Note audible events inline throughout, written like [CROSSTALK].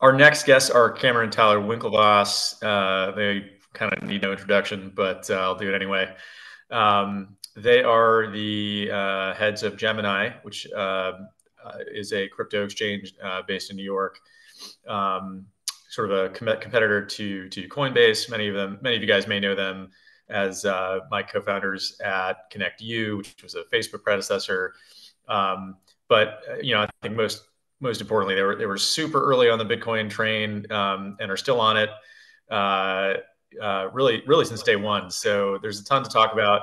Our next guests are Cameron Tyler Winklevoss. Uh, they kind of need no introduction, but uh, I'll do it anyway. Um, they are the uh, heads of Gemini, which uh, uh, is a crypto exchange uh, based in New York. Um, sort of a com- competitor to to Coinbase. Many of them, many of you guys may know them as my co-founders at ConnectU, which was a Facebook predecessor. Um, but you know, I think most most importantly, they were they were super early on the Bitcoin train um, and are still on it. Uh, uh, really, really since day one. So there's a ton to talk about.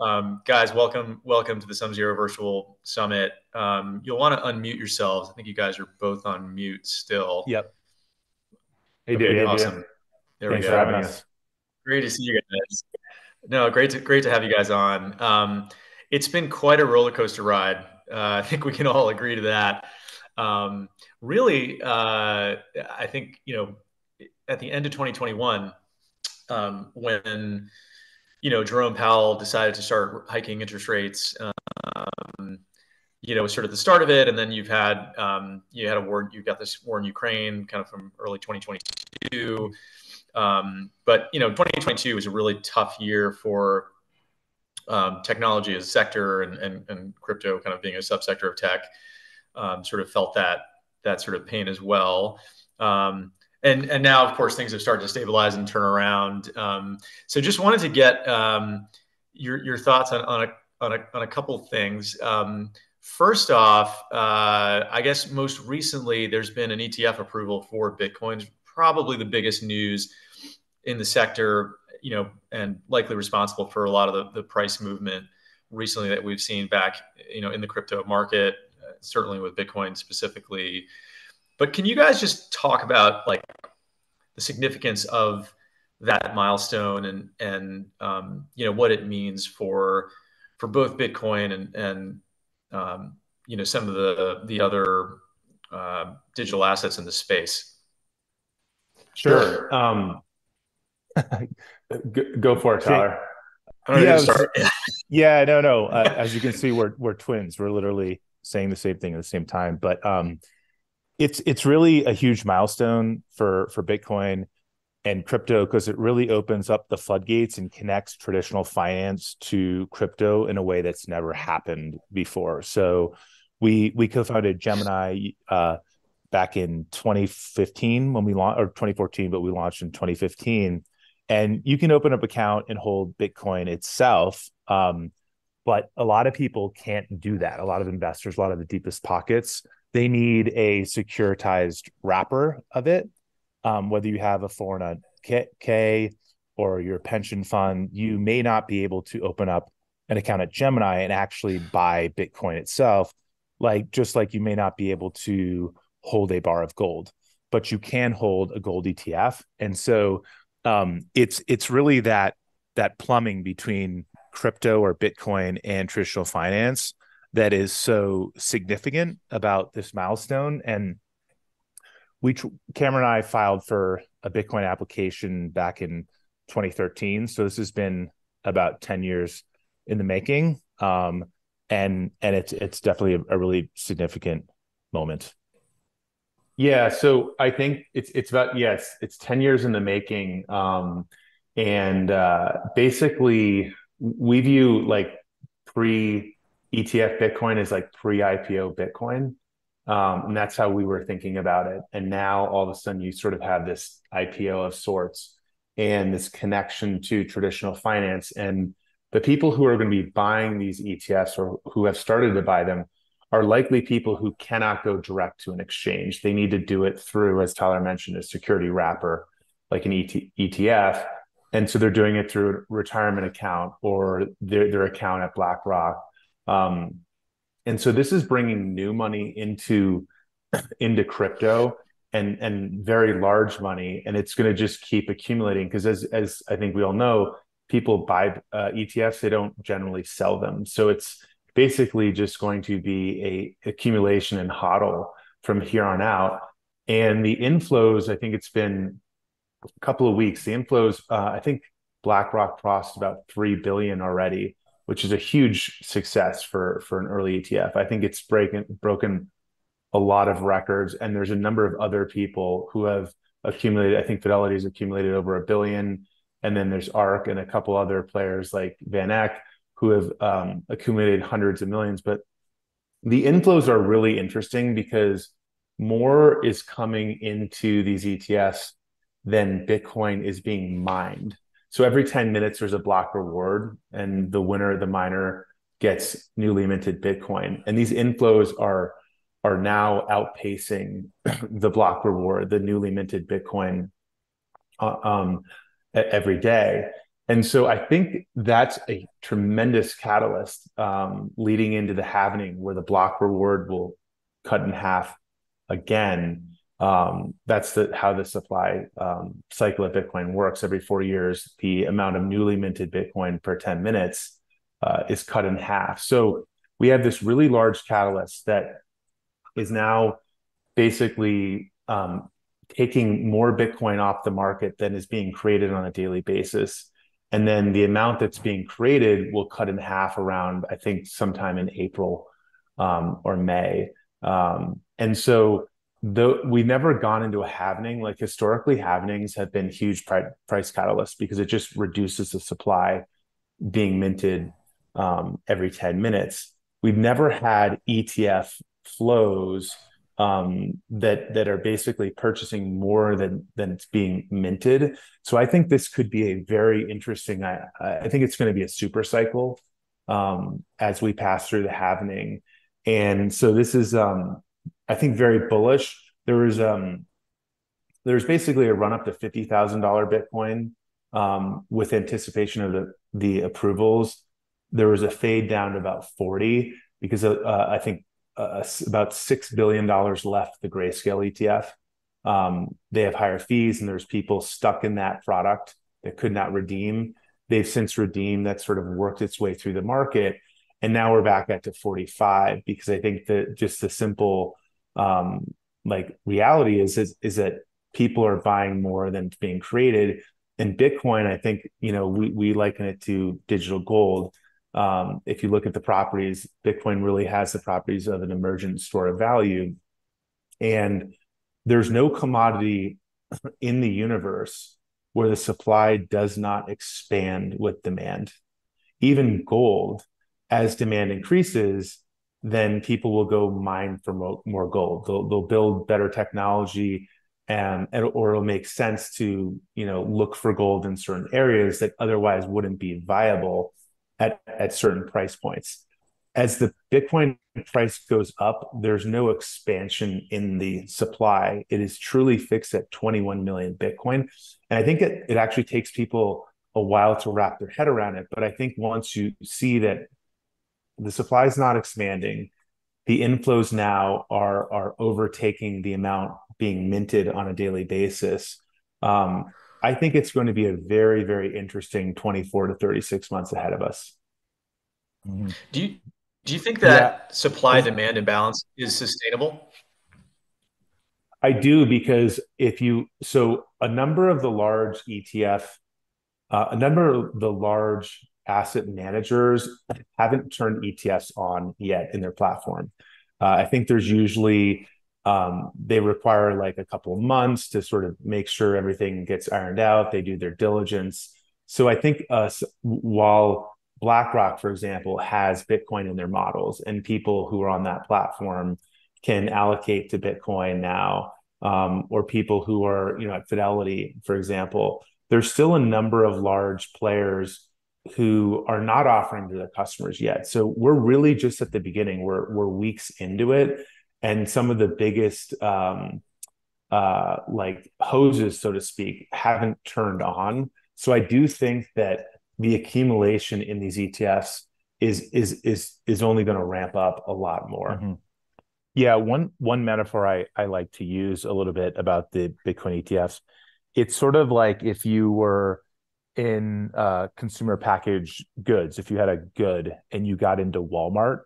Um, guys, welcome, welcome to the SumZero Virtual Summit. Um, you'll want to unmute yourselves. I think you guys are both on mute still. Yep. Hey, okay, dude. Awesome. There Thanks we go. for having us. Great to see you guys. No, great to great to have you guys on. Um, it's been quite a roller coaster ride. Uh, I think we can all agree to that. Um, really, uh, I think you know, at the end of 2021, um, when you know Jerome Powell decided to start hiking interest rates, um, you know, sort of the start of it, and then you've had um, you had a war, you've got this war in Ukraine, kind of from early 2022. Um, but you know, 2022 was a really tough year for um, technology as a sector and, and, and crypto kind of being a subsector of tech um, sort of felt that that sort of pain as well. Um, and and now, of course, things have started to stabilize and turn around. Um, so, just wanted to get um, your your thoughts on on a on a, on a couple things. Um, first off, uh, I guess most recently there's been an ETF approval for Bitcoin. Probably the biggest news in the sector, you know, and likely responsible for a lot of the, the price movement recently that we've seen back, you know, in the crypto market certainly with Bitcoin specifically. But can you guys just talk about like the significance of that milestone and and um, you know what it means for for both Bitcoin and and um, you know some of the the other uh, digital assets in the space. Sure. Um, [LAUGHS] go for it, Tyler. Yeah, [LAUGHS] yeah, no, no. Uh, as you can see, we're we're twins. We're literally saying the same thing at the same time. But um, it's it's really a huge milestone for for Bitcoin and crypto because it really opens up the floodgates and connects traditional finance to crypto in a way that's never happened before. So we we co-founded Gemini uh, back in 2015 when we launched or 2014, but we launched in 2015. And you can open up account and hold Bitcoin itself. Um, but a lot of people can't do that. A lot of investors, a lot of the deepest pockets, they need a securitized wrapper of it. Um, whether you have a 401k or your pension fund, you may not be able to open up an account at Gemini and actually buy Bitcoin itself. Like just like you may not be able to hold a bar of gold, but you can hold a gold ETF. And so um, it's it's really that that plumbing between crypto or Bitcoin and traditional finance that is so significant about this milestone. And we, Cameron and I filed for a Bitcoin application back in 2013. So this has been about 10 years in the making. Um, and, and it's, it's definitely a, a really significant moment. Yeah, so I think it's it's about yes, it's ten years in the making, um, and uh, basically we view like pre ETF Bitcoin as like pre IPO Bitcoin. Um, and that's how we were thinking about it. And now all of a sudden you sort of have this IPO of sorts and this connection to traditional finance. And the people who are going to be buying these ETFs or who have started to buy them are likely people who cannot go direct to an exchange. They need to do it through, as Tyler mentioned, a security wrapper like an ET- ETF and so they're doing it through a retirement account or their, their account at BlackRock. Um, and so this is bringing new money into [CLEARS THROAT] into crypto and and very large money, and it's going to just keep accumulating because as as I think we all know, people buy uh, ETFs, they don't generally sell them, so it's basically just going to be a accumulation and hodl from here on out. And the inflows, I think it's been couple of weeks, the inflows, uh, I think BlackRock crossed about three billion already, which is a huge success for for an early ETF. I think it's breaking broken a lot of records, and there's a number of other people who have accumulated. I think Fidelity has accumulated over a billion, and then there's ARK and a couple other players like Van Eck who have um, accumulated hundreds of millions. But the inflows are really interesting because more is coming into these ETFs than Bitcoin is being mined. So every 10 minutes, there's a block reward, and the winner, the miner, gets newly minted Bitcoin. And these inflows are are now outpacing [CLEARS THROAT] the block reward, the newly minted Bitcoin, uh, um, every day. And so I think that's a tremendous catalyst um, leading into the halvening where the block reward will cut in half again. Um, that's the, how the supply um, cycle of Bitcoin works. Every four years, the amount of newly minted Bitcoin per 10 minutes uh, is cut in half. So we have this really large catalyst that is now basically um, taking more Bitcoin off the market than is being created on a daily basis and then the amount that's being created will cut in half around i think sometime in april um, or may um, and so the, we've never gone into a halvening like historically halvenings have been huge price, price catalysts because it just reduces the supply being minted um, every 10 minutes we've never had etf flows um, that that are basically purchasing more than than it's being minted. So I think this could be a very interesting. I I think it's going to be a super cycle um, as we pass through the halvening, and so this is um, I think very bullish. There was um there's basically a run up to fifty thousand dollar Bitcoin um, with anticipation of the the approvals. There was a fade down to about forty because uh, I think uh, about six billion dollars left the grayscale ETF. Um, they have higher fees, and there's people stuck in that product that could not redeem. They've since redeemed. That sort of worked its way through the market, and now we're back at to 45 because I think that just the simple um, like reality is, is is that people are buying more than being created. And Bitcoin, I think you know we we liken it to digital gold um, if you look at the properties, Bitcoin really has the properties of an emergent store of value. And there's no commodity [CLEARS THROAT] in the universe where the supply does not expand with demand. Even gold, as demand increases, then people will go mine for more, more gold. They'll, they'll build better technology and, or it'll make sense to you know look for gold in certain areas that otherwise wouldn't be viable at, at certain price points. As the Bitcoin price goes up, there's no expansion in the supply. It is truly fixed at 21 million Bitcoin. And I think it, it actually takes people a while to wrap their head around it. But I think once you see that the supply is not expanding, the inflows now are are overtaking the amount being minted on a daily basis. Um, I think it's going to be a very, very interesting 24 to 36 months ahead of us. Mm-hmm. Do you do you think that yeah. supply demand imbalance is sustainable? I do because if you so a number of the large ETF, uh, a number of the large asset managers haven't turned ETFs on yet in their platform. Uh, I think there's usually um, they require like a couple of months to sort of make sure everything gets ironed out. They do their diligence. So I think uh, while BlackRock, for example, has Bitcoin in their models, and people who are on that platform can allocate to Bitcoin now, um, or people who are, you know, at Fidelity, for example, there's still a number of large players who are not offering to their customers yet. So we're really just at the beginning. We're we're weeks into it, and some of the biggest um, uh, like hoses, so to speak, haven't turned on. So I do think that the accumulation in these ETFs is is is is only going to ramp up a lot more. Mm-hmm. Yeah, one one metaphor I I like to use a little bit about the Bitcoin ETFs. It's sort of like if you were in uh, consumer packaged goods. If you had a good and you got into Walmart,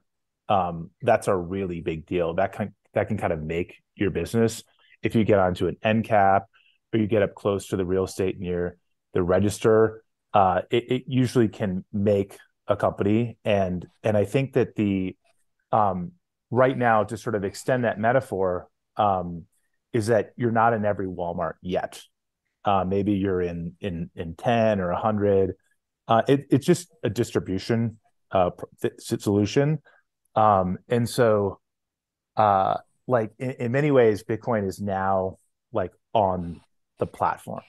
um, that's a really big deal. That can that can kind of make your business. If you get onto an end cap or you get up close to the real estate near the register, uh, it, it, usually can make a company. And and I think that the um, right now, to sort of extend that metaphor, um, is that you're not in every Walmart yet. Uh, maybe you're in in in ten or hundred. Uh, it, it's just a distribution uh, solution, um, and so uh, like in, in many ways, Bitcoin is now like on the platform,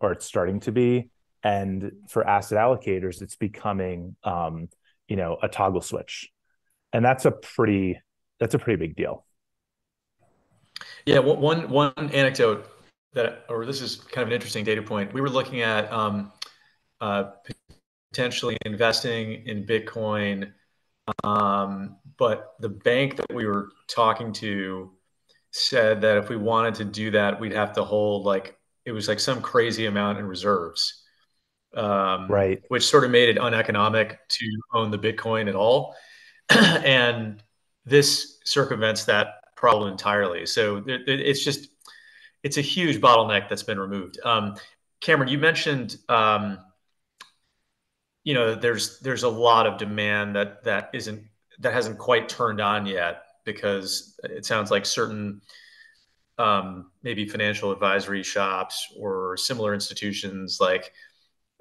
or it's starting to be. And for asset allocators, it's becoming um, you know a toggle switch, and that's a pretty that's a pretty big deal. Yeah, one one anecdote that, or this is kind of an interesting data point. We were looking at um, uh, potentially investing in Bitcoin, um, but the bank that we were talking to said that if we wanted to do that, we'd have to hold like it was like some crazy amount in reserves, um, right? Which sort of made it uneconomic to own the Bitcoin at all, [CLEARS THROAT] and this circumvents that problem entirely. So it's just it's a huge bottleneck that's been removed. Um, Cameron, you mentioned um, you know there's there's a lot of demand that that isn't that hasn't quite turned on yet because it sounds like certain um, maybe financial advisory shops or similar institutions like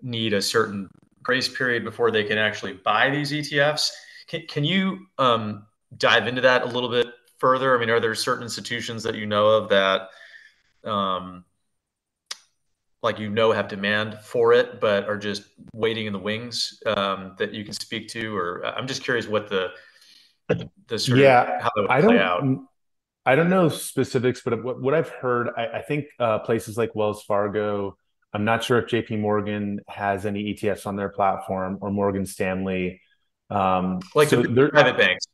need a certain grace period before they can actually buy these ETFs. Can, can you um, dive into that a little bit further? I mean, are there certain institutions that you know of that, um, like you know, have demand for it, but are just waiting in the wings um, that you can speak to? Or I'm just curious what the the sort yeah, of how that would I play don't, out. I don't know specifics, but what, what I've heard, I, I think uh, places like Wells Fargo. I'm not sure if JP Morgan has any ETFs on their platform or Morgan Stanley. Um, like so the private banks.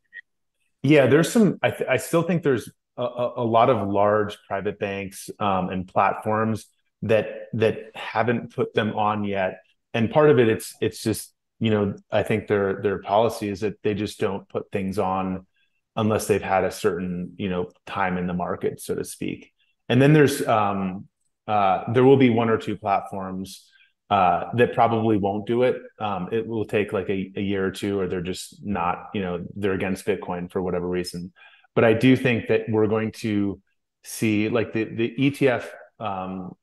Yeah, there's some. I, th- I still think there's a, a, lot of large private banks um, and platforms that that haven't put them on yet. And part of it, it's it's just you know I think their their policy is that they just don't put things on unless they've had a certain you know time in the market, so to speak. And then there's um, uh, there will be one or two platforms uh, that probably won't do it. Um, it will take like a, a, year or two, or they're just not, you know, they're against Bitcoin for whatever reason. But I do think that we're going to see like the the ETF um,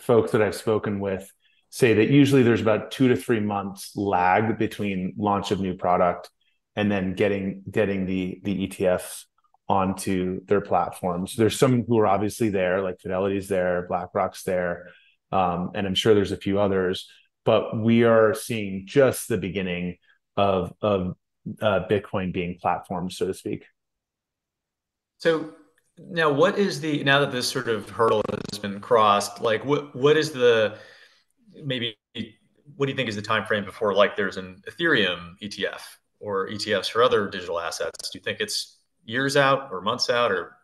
folks that I've spoken with say that usually there's about two to three months lag between launch of new product and then getting getting the the ETFs onto their platforms. There's some who are obviously there, like Fidelity's there, BlackRock's there um, and I'm sure there's a few others. But we are seeing just the beginning of of uh, Bitcoin being platformed, so to speak. So now, what is the now that this sort of hurdle has been crossed? Like, what what is the maybe what do you think is the time frame before like there's an Ethereum ETF or ETFs for other digital assets? Do you think it's years out or months out or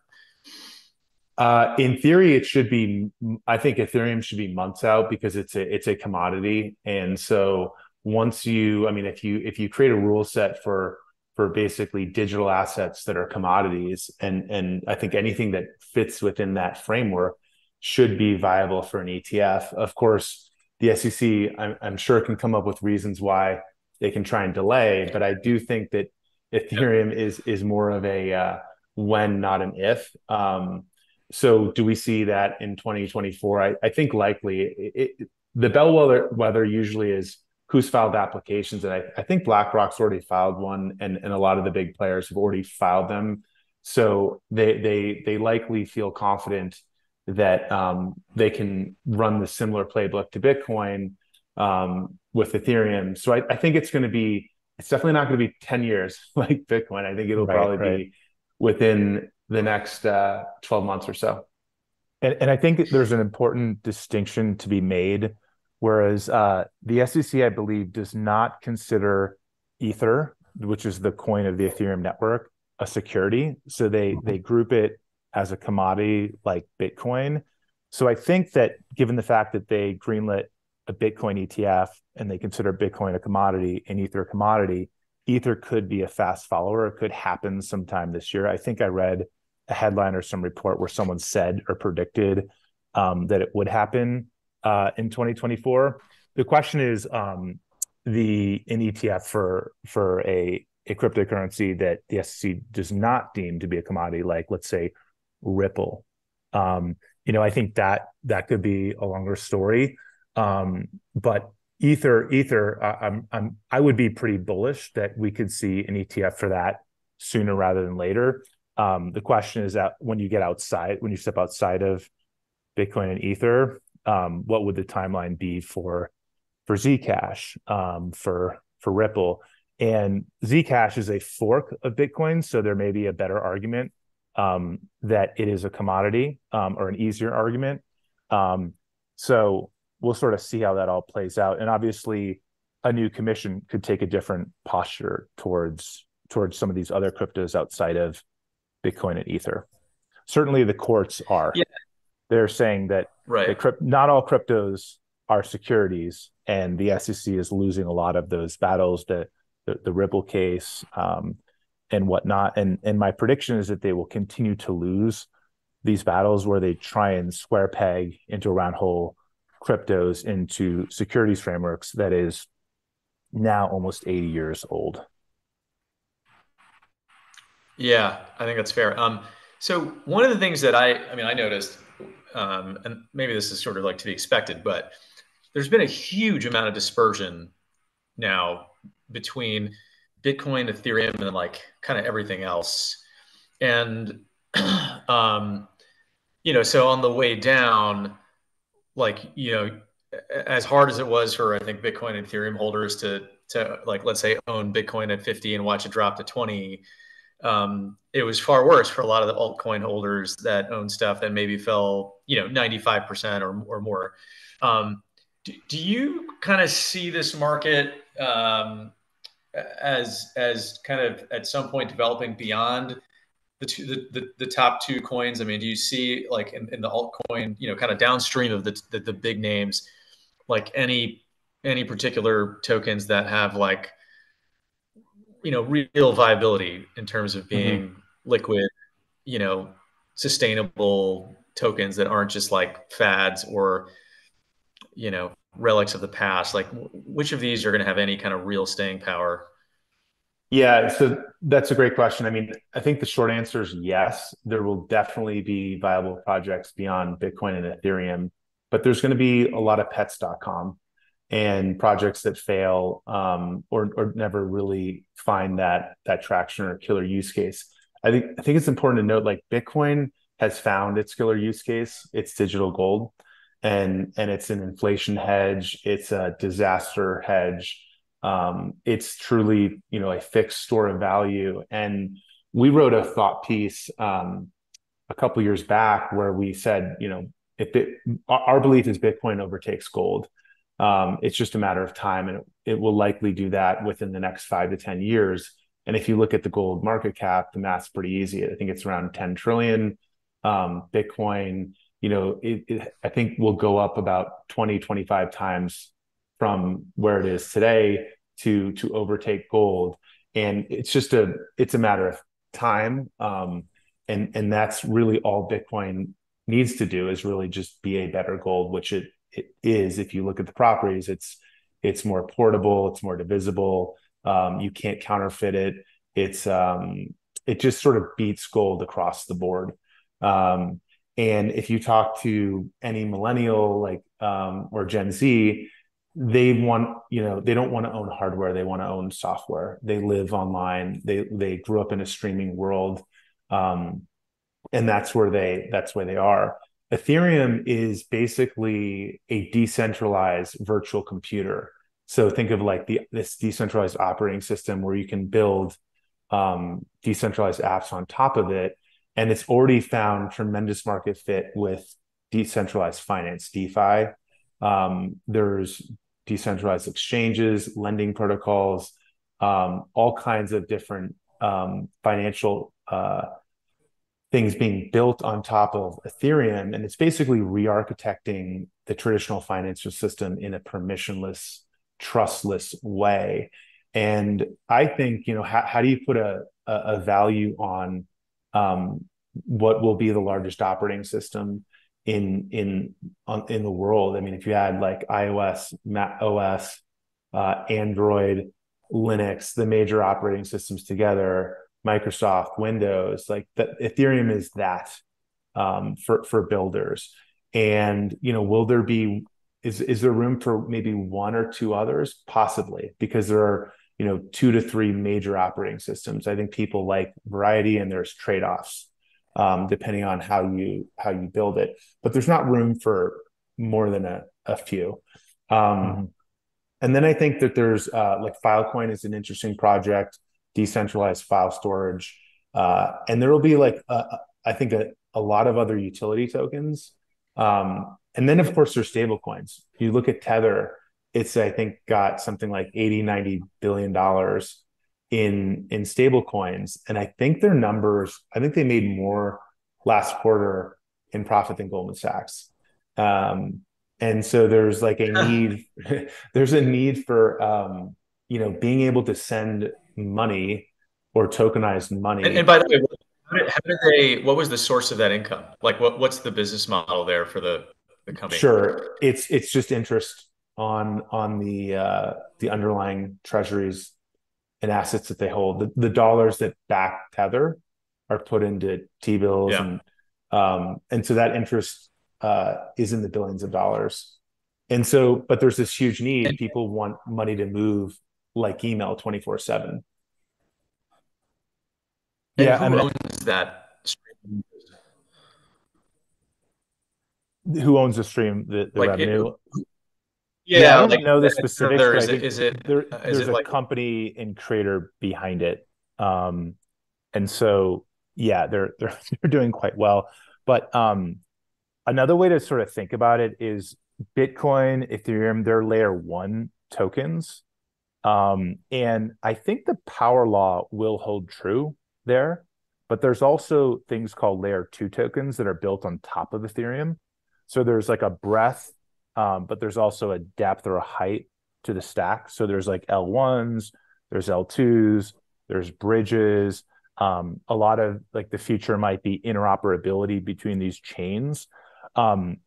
uh, in theory, it should be. I think Ethereum should be months out because it's a it's a commodity, and so once you, I mean, if you if you create a rule set for for basically digital assets that are commodities, and and I think anything that fits within that framework should be viable for an ETF. Of course, the SEC, I'm, I'm sure, can come up with reasons why they can try and delay, but I do think that Ethereum is is more of a uh, when, not an if. Um, so do we see that in 2024? I, I think likely it, it, the bellwether weather usually is who's filed applications. And I, I think BlackRock's already filed one and, and a lot of the big players have already filed them. So they they they likely feel confident that um, they can run the similar playbook to Bitcoin um, with Ethereum. So I, I think it's going to be it's definitely not going to be 10 years [LAUGHS] like Bitcoin. I think it'll right, probably right. be within the next uh, 12 months or so. And, and I think there's an important distinction to be made. Whereas uh, the SEC, I believe, does not consider Ether, which is the coin of the Ethereum network, a security. So they mm-hmm. they group it as a commodity like Bitcoin. So I think that given the fact that they greenlit a Bitcoin ETF and they consider Bitcoin a commodity and Ether a commodity, Ether could be a fast follower. It could happen sometime this year. I think I read a headline or some report where someone said or predicted um, that it would happen uh, in 2024. The question is um, the an ETF for for a a cryptocurrency that the SEC does not deem to be a commodity, like let's say Ripple. Um, you know, I think that that could be a longer story. Um, but Ether, Ether, I'm, I'm, I would be pretty bullish that we could see an ETF for that sooner rather than later. Um, the question is that when you get outside, when you step outside of Bitcoin and Ether, um, what would the timeline be for for Zcash, um, for for Ripple? And Zcash is a fork of Bitcoin, so there may be a better argument um, that it is a commodity um, or an easier argument. Um, so we'll sort of see how that all plays out. And obviously, a new commission could take a different posture towards towards some of these other cryptos outside of Bitcoin and Ether. Certainly, the courts are. Yeah. They're saying that right. Crypt, not all cryptos are securities, and the SEC is losing a lot of those battles. The the, the Ripple case, um, and whatnot. And and my prediction is that they will continue to lose these battles where they try and square peg into a round hole cryptos into securities frameworks that is now almost 80 years old. Yeah, I think that's fair. Um, so one of the things that I, I mean, I noticed, um, and maybe this is sort of like to be expected, but there's been a huge amount of dispersion now between Bitcoin, Ethereum, and like kind of everything else. And [CLEARS THROAT] um, you know, so on the way down, like you know, as hard as it was for I think Bitcoin and Ethereum holders to to like let's say own Bitcoin at 50 and watch it drop to 20, um, it was far worse for a lot of the altcoin holders that own stuff that maybe fell you know 95% or or more. Um, do, do you kind of see this market um, as as kind of at some point developing beyond the two the, the, the top two coins? I mean, do you see like in, in the altcoin, you know, kind of downstream of the, the, the big names, like any any particular tokens that have like you know real viability in terms of being mm-hmm. liquid, you know, sustainable tokens that aren't just like fads or you know relics of the past. Like which of these are going to have any kind of real staying power? Yeah so that's a great question. I mean i think the short answer is yes there will definitely be viable projects beyond bitcoin and ethereum but there's going to be a lot of pets.com and projects that fail um, or, or never really find that that traction or killer use case. I think i think it's important to note like bitcoin has found its killer use case. It's digital gold and and it's an inflation hedge. It's a disaster hedge. Um, it's truly you know a fixed store of value. And we wrote a thought piece um, a couple years back where we said you know if it, our belief is bitcoin overtakes gold um, it's just a matter of time and it, it will likely do that within the next five to ten years and if you look at the gold market cap the math's pretty easy i think it's around 10 trillion um, bitcoin you know, it, it, I think will go up about 20, 25 times from where it is today to to overtake gold. And it's just a it's a matter of time. Um, and and that's really all Bitcoin needs to do is really just be a better gold, which it it is. If you look at the properties, it's it's more portable, it's more divisible. Um, you can't counterfeit it. It's um, it just sort of beats gold across the board. Um, and if you talk to any millennial like um, or Gen Z, they want you know they don't want to own hardware; they want to own software. They live online. They they grew up in a streaming world, um, and that's where they that's where they are. Ethereum is basically a decentralized virtual computer. So think of like the this decentralized operating system where you can build um, decentralized apps on top of it and it's already found tremendous market fit with decentralized finance defi um, there's decentralized exchanges lending protocols um, all kinds of different um, financial uh, things being built on top of ethereum and it's basically re-architecting the traditional financial system in a permissionless trustless way and i think you know how, how do you put a, a value on um, what will be the largest operating system in in in the world. I mean, if you had like iOS, Mac OS, uh, Android, Linux, the major operating systems together, Microsoft, Windows, like that Ethereum is that um, for for builders. And you know, will there be is is there room for maybe one or two others? Possibly, because there are you know two to three major operating systems. I think people like variety, and there's trade offs um, depending on how you how you build it. But there's not room for more than a, a few. Um, mm-hmm. And then I think that there's uh, like Filecoin is an interesting project, decentralized file storage, uh, and there will be like uh, I think a, a lot of other utility tokens. Um, and then of course there's stable coins. You look at Tether, it's I think got something like 80, 90 billion dollars in in stable coins. And I think their numbers, I think they made more last quarter in profit than Goldman Sachs. Um, and so there's like a [LAUGHS] need [LAUGHS] there's a need for um, you know being able to send money or tokenized money and, and by the way how did, how did, they what was the source of that income like what, what's the business model there for the, the company sure it's it's just interest on on the uh the underlying treasuries and assets that they hold the, the dollars that back tether are put into t-bills yeah. and um and so that interest uh, is in the billions of dollars. And so, but there's this huge need. People want money to move like email 24 7. Yeah. Who I mean, owns that? Stream? Who owns the stream, the, the like revenue? It, yeah, yeah, I don't like, know the specifics. There, is, it, is it, there, uh, there's it a like, company and creator behind it. Um, and so, yeah, they're, [LAUGHS] they're, they're doing quite well. But um, another way to sort of think about it is Bitcoin, Ethereum, they're layer one tokens. Um, and I think the power law will hold true there, but there's also things called layer two tokens that are built on top of Ethereum. So there's like a breadth, um, but there's also a depth or a height to the stack. So there's like L1s, there's L2s, there's bridges. Um, a lot of like the future might be interoperability between these chains. Um,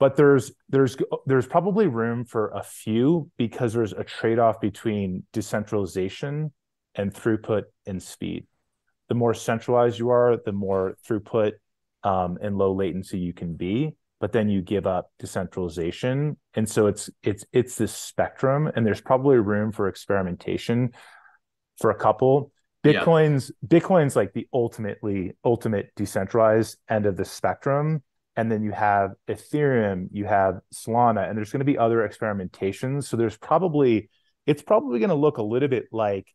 but there's there's there's probably room for a few because there's a trade-off between decentralization and throughput and speed. The more centralized you are, the more throughput um, and low latency you can be. But then you give up decentralization, and so it's it's it's this spectrum, and there's probably room for experimentation for a couple. Bitcoin's yeah. Bitcoin's like the ultimately ultimate decentralized end of the spectrum and then you have ethereum you have solana and there's going to be other experimentations. So there's probably it's probably going to look a little bit like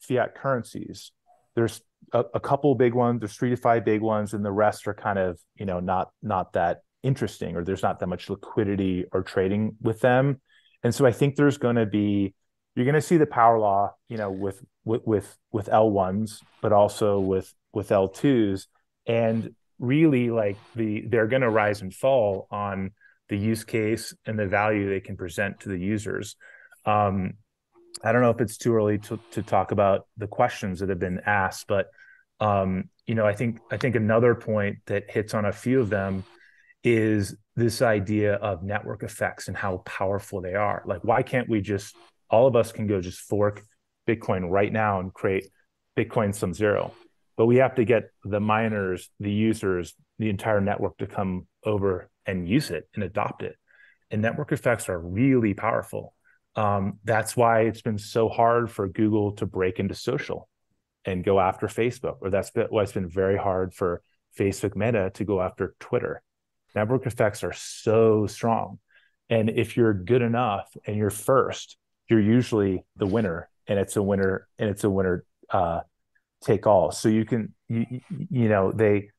fiat currencies. There's a, a, couple big ones there's three to five big ones and the rest are kind of you know not not that interesting or there's not that much liquidity or trading with them. And so i think there's going to be you're going to see the power law you know with with with with l1s but also with with l2s and really like the they're going to rise and fall on the use case and the value they can present to the users. Um, I don't know if it's too early to, to talk about the questions that have been asked, but um, you know, I think I think another point that hits on a few of them is this idea of network effects and how powerful they are. Like, why can't we just all of us can go just fork Bitcoin right now and create Bitcoin SumZero? But we have to get the miners, the users, the entire network to come over and use it and adopt it. And network effects are really powerful. Um, that's why it's been so hard for Google to break into social and go after Facebook, or that's why it's been very hard for Facebook Meta to go after Twitter. Network effects are so strong. And if you're good enough and you're first, you're usually the winner, and it's a winner, and it's a winner uh, take all. So you can you you know they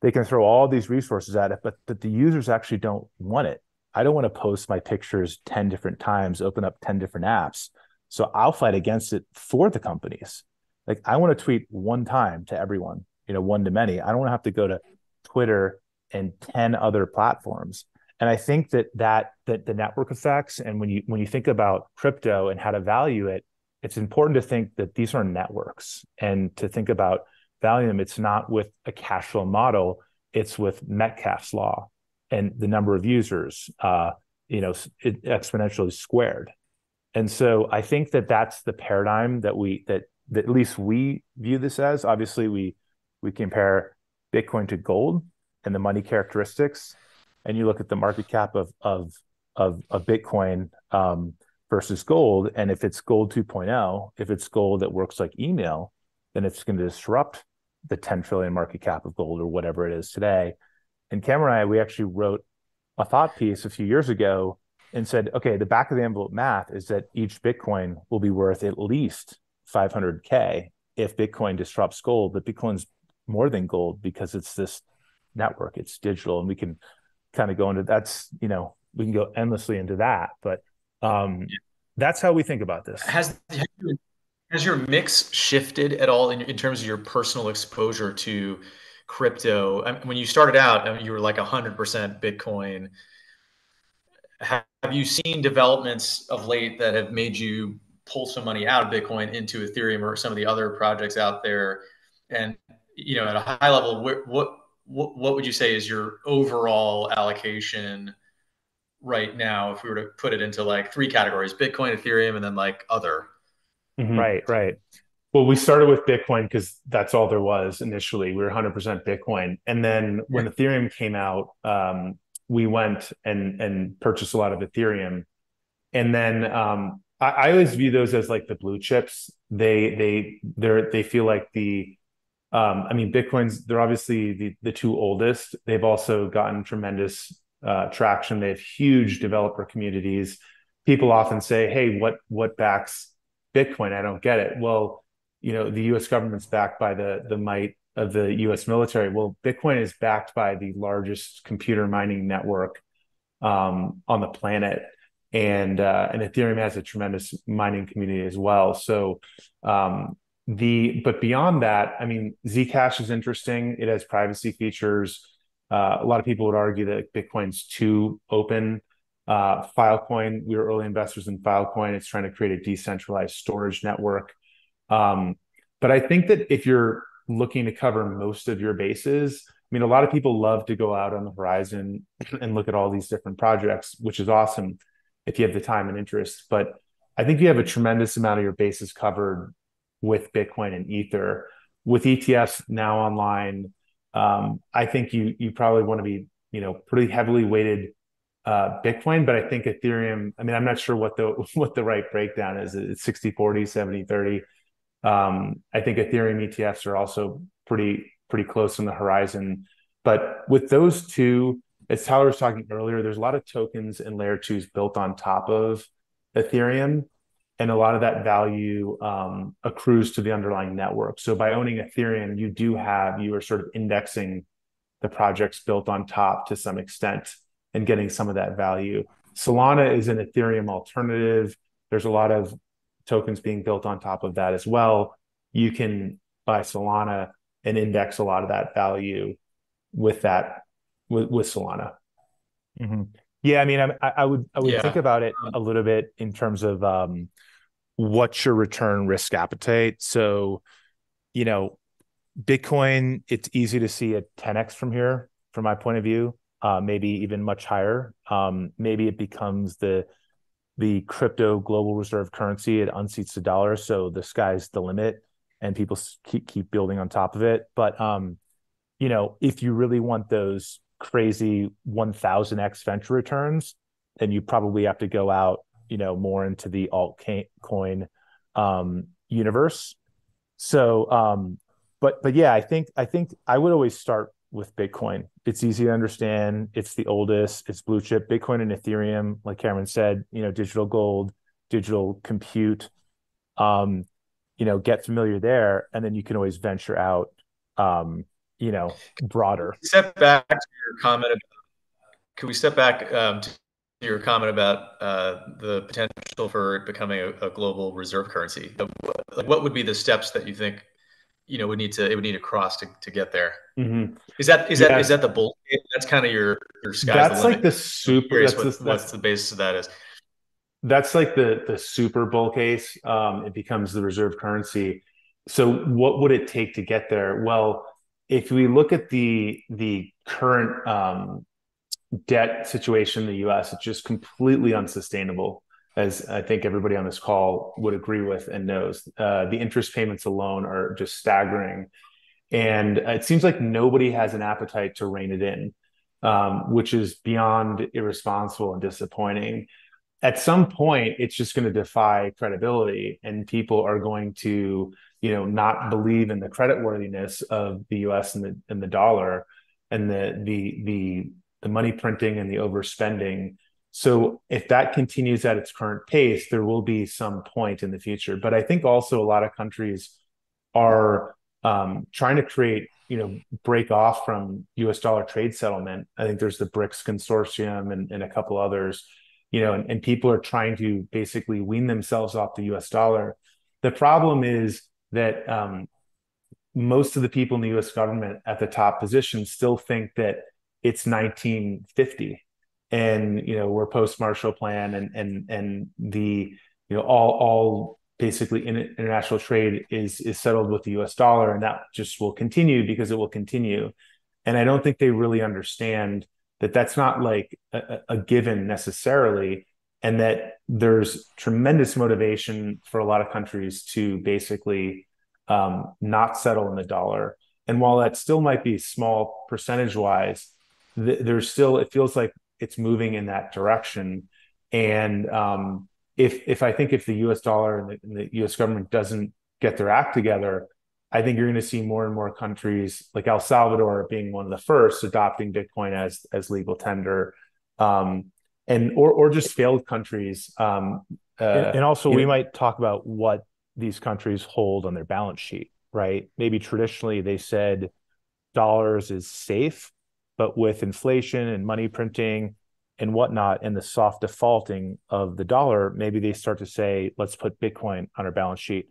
they can throw all these resources at it, but but the users actually don't want it. I don't want to post my pictures 10 different times, open up 10 different apps. So I'll fight against it for the companies. Like I want to tweet one time to everyone, you know, one to many. I don't want to have to go to Twitter and 10 other platforms. And I think that that that the network effects and when you when you think about crypto and how to value it, it's important to think that these are networks and to think about valuing, it's not with a cash flow model, it's with Metcalfe's law and the number of users, uh, you know, exponentially squared. And so I think that that's the paradigm that we that that at least we view this as. Obviously, we we compare Bitcoin to gold and the money characteristics, and you look at the market cap of of of, of Bitcoin um, versus gold, and if it's gold 2.0, if it's gold that works like email, then it's going to disrupt the 10 trillion market cap of gold or whatever it is today. And Cameron and I, we actually wrote a thought piece a few years ago and said, okay, the back of the envelope math is that each Bitcoin will be worth at least 500K if Bitcoin disrupts gold, but Bitcoin's more than gold because it's this network, it's digital. And we can kind of go into that's, you know, we can go endlessly into that. But um, that's how we think about this. Has, has your mix shifted at all in, in terms of your personal exposure to crypto? I mean, when you started out, I mean, you were like 100% Bitcoin have you seen developments of late that have made you pull some money out of Bitcoin into Ethereum or some of the other projects out there? And you know, at a high level, what what what would you say is your overall allocation right now if we were to put it into like three categories: Bitcoin, Ethereum, and then like other? Mm-hmm. Right, right. Well, we started with Bitcoin because that's all there was initially. We were 100% Bitcoin, and then when yeah. Ethereum came out, um, we went and and purchased a lot of Ethereum, and then um, I, I, always view those as like the blue chips. They they they they feel like the um, I mean Bitcoin's they're obviously the the two oldest. They've also gotten tremendous uh, traction. They have huge developer communities. People often say, "Hey, what what backs Bitcoin?" I don't get it. Well, you know, the U.S. government's backed by the the might of the U.S. military. Well, Bitcoin is backed by the largest computer mining network um, on the planet, and uh, and Ethereum has a tremendous mining community as well. So um, the but beyond that, I mean, Zcash is interesting. It has privacy features. Uh, a lot of people would argue that Bitcoin's too open. Uh, Filecoin, we were early investors in Filecoin. It's trying to create a decentralized storage network. Um, but I think that if you're looking to cover most of your bases. I mean, a lot of people love to go out on the horizon [CLEARS THROAT] and look at all these different projects, which is awesome if you have the time and interest. But I think you have a tremendous amount of your bases covered with Bitcoin and Ether. With ETFs now online, um, I think you you probably want to be you know pretty heavily weighted uh, Bitcoin, but I think Ethereum. I mean, I'm not sure what the [LAUGHS] what the right breakdown is. It's 60 40, 70 30. Um, I think Ethereum ETFs are also pretty pretty close on the horizon. But with those two, as Tyler was talking earlier, there's a lot of tokens and layer twos built on top of Ethereum, and a lot of that value um, accrues to the underlying network. So by owning Ethereum, you do have you are sort of indexing the projects built on top to some extent and getting some of that value. Solana is an Ethereum alternative. There's a lot of tokens being built on top of that as well, you can buy Solana and index a lot of that value with that with, with Solana. Mm-hmm. Yeah, I mean, I, I would I would yeah. think about it a little bit in terms of um, what's your return risk appetite. So, you know, Bitcoin, it's easy to see a 10x from here, from my point of view, uh, maybe even much higher. Um, maybe it becomes the the crypto global reserve currency. It unseats the dollar, so the sky's the limit, and people keep keep building on top of it. But um, you know, if you really want those crazy 1000x venture returns, then you probably have to go out, you know, more into the altcoin um, universe. So, um, but but yeah, I think I think I would always start with Bitcoin. It's easy to understand. It's the oldest. It's blue chip. Bitcoin and Ethereum, like Cameron said, you know, digital gold, digital compute. Um, you know, get familiar there, and then you can always venture out. Um, you know, broader. Step back to your comment. About, can we step back um, to your comment about uh, the potential for it becoming a, a global reserve currency? What would be the steps that you think you know would need to it would need to cross to, to get there. Mm-hmm. Is that is yeah. that is that the bull? That's kind of your your sky's That's the like the super. That's, what, the, what's the basis of that is. That's like the the super bull case. Um, it becomes the reserve currency. So what would it take to get there? Well, if we look at the the current um, debt situation in the U.S., it's just completely unsustainable. as I think everybody on this call would agree with and knows. Uh, the interest payments alone are just staggering. And it seems like nobody has an appetite to rein it in, um, which is beyond irresponsible and disappointing. At some point, it's just going to defy credibility, and people are going to, you know, not believe in the creditworthiness of the U.S. and the and the dollar, and the the the the money printing and the overspending. So if that continues at its current pace, there will be some point in the future. But I think also a lot of countries are um, trying to create, you know, break off from U.S. dollar trade settlement. I think there's the BRICS consortium and, and a couple others, you know, and, and people are trying to basically wean themselves off the U.S. dollar. The problem is that um, most of the people in the U.S. government at the top positions still think that it's 1950 and you know we're post Marshall Plan and and and the you know all all basically in, international trade is is settled with the U.S. dollar, and that just will continue because it will continue. And I don't think they really understand that that's not like a, a given necessarily, and that there's tremendous motivation for a lot of countries to basically um, not settle in the dollar. And while that still might be small percentage wise, th- there's still it feels like it's moving in that direction. And um, if if I think if the U.S. dollar and the, and the, U.S. government doesn't get their act together, I think you're going to see more and more countries like El Salvador being one of the first adopting Bitcoin as as legal tender, um, and or or just failed countries. Um, uh, and, and, also, we know, might talk about what these countries hold on their balance sheet, right? Maybe traditionally they said dollars is safe, but with inflation and money printing and whatnot and the soft defaulting of the dollar, maybe they start to say, let's put Bitcoin on our balance sheet.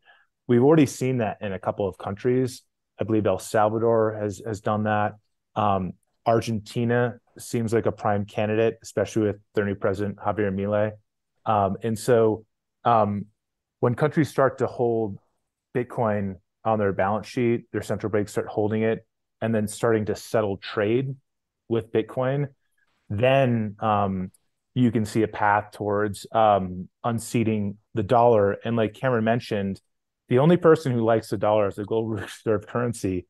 We've already seen that in a couple of countries. I believe El Salvador has has done that. Um, Argentina seems like a prime candidate, especially with their new president Javier Milei. Um, and so, um, when countries start to hold Bitcoin on their balance sheet, their central banks start holding it, and then starting to settle trade with Bitcoin, then um, you can see a path towards um, unseating the dollar. And like Cameron mentioned, the only person who likes the dollar as a global [LAUGHS] reserve currency